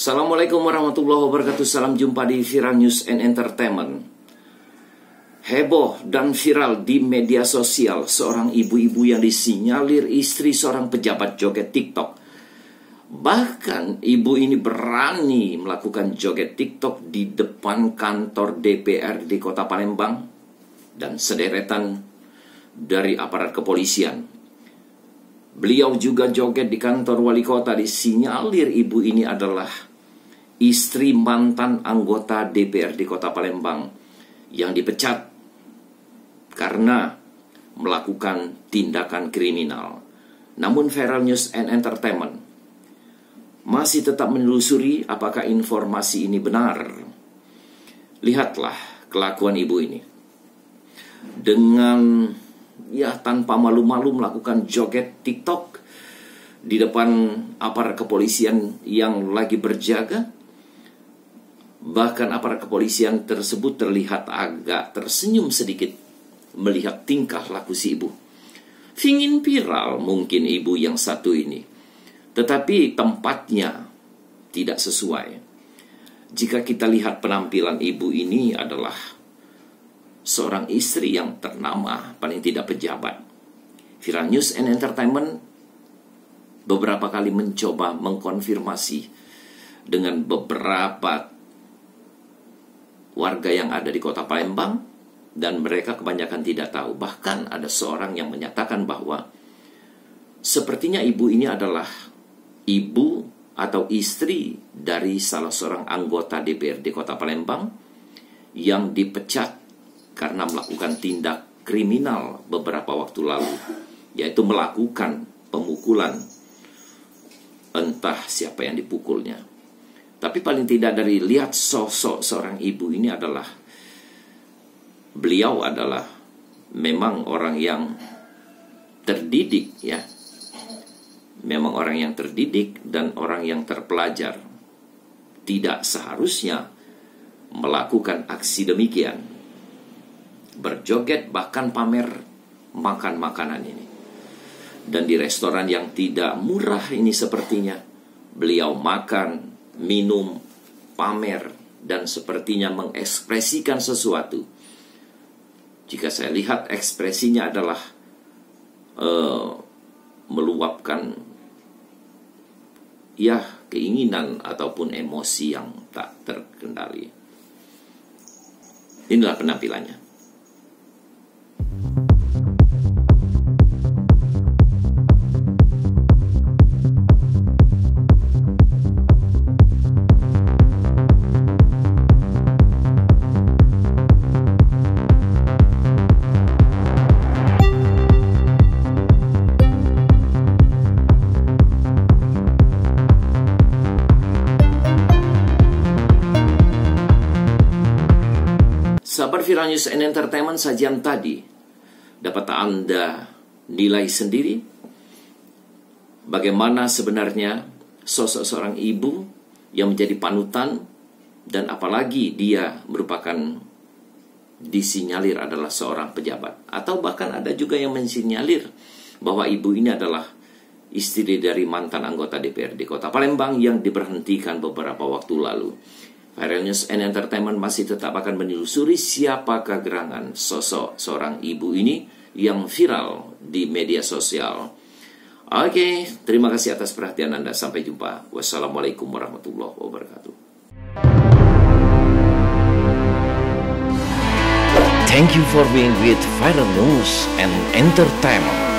Assalamualaikum warahmatullahi wabarakatuh. Salam jumpa di Viral News and Entertainment. Heboh dan viral di media sosial Seorang ibu-ibu yang disinyalir istri seorang pejabat joget TikTok. Bahkan ibu ini berani melakukan joget TikTok di depan kantor DPR di kota Palembang Dan sederetan dari aparat kepolisian. Beliau juga joget di kantor wali kota. Disinyalir ibu ini adalah istri mantan anggota DPRD Kota Palembang yang dipecat karena melakukan tindakan kriminal. Namun Viral News and Entertainment masih tetap menelusuri apakah informasi ini benar. Lihatlah kelakuan ibu ini. Dengan ya tanpa malu-malu melakukan joget TikTok di depan aparat kepolisian yang lagi berjaga Bahkan aparat kepolisian tersebut terlihat agak tersenyum sedikit melihat tingkah laku si ibu. Fingin viral mungkin ibu yang satu ini. Tetapi tempatnya tidak sesuai. Jika kita lihat penampilan ibu ini adalah seorang istri yang ternama, paling tidak pejabat. Viral News and Entertainment beberapa kali mencoba mengkonfirmasi dengan beberapa warga yang ada di kota Palembang dan mereka kebanyakan tidak tahu. Bahkan ada seorang yang menyatakan bahwa sepertinya ibu ini adalah ibu atau istri dari salah seorang anggota DPRD Kota Palembang yang dipecat karena melakukan tindak kriminal beberapa waktu lalu, yaitu melakukan pemukulan entah siapa yang dipukulnya. Tapi paling tidak dari lihat sosok seorang ibu ini adalah beliau adalah memang orang yang terdidik ya. Memang orang yang terdidik dan orang yang terpelajar. Tidak seharusnya melakukan aksi demikian. Berjoget bahkan pamer makan makanan ini. Dan di restoran yang tidak murah ini sepertinya beliau makan minum, pamer, dan sepertinya mengekspresikan sesuatu. Jika saya lihat ekspresinya adalah uh, meluapkan ya keinginan ataupun emosi yang tak terkendali. Inilah penampilannya. Sahabat Viral News and Entertainment sajian tadi dapat Anda nilai sendiri bagaimana sebenarnya sosok seorang ibu yang menjadi panutan dan apalagi dia merupakan disinyalir adalah seorang pejabat atau bahkan ada juga yang mensinyalir bahwa ibu ini adalah istri dari mantan anggota DPRD Kota Palembang yang diberhentikan beberapa waktu lalu. Viral News Entertainment masih tetap akan menelusuri siapakah gerangan sosok seorang ibu ini yang viral di media sosial. Oke, terima kasih atas perhatian Anda. Sampai jumpa. Wassalamualaikum warahmatullahi wabarakatuh. Thank you for being with Viral News and Entertainment.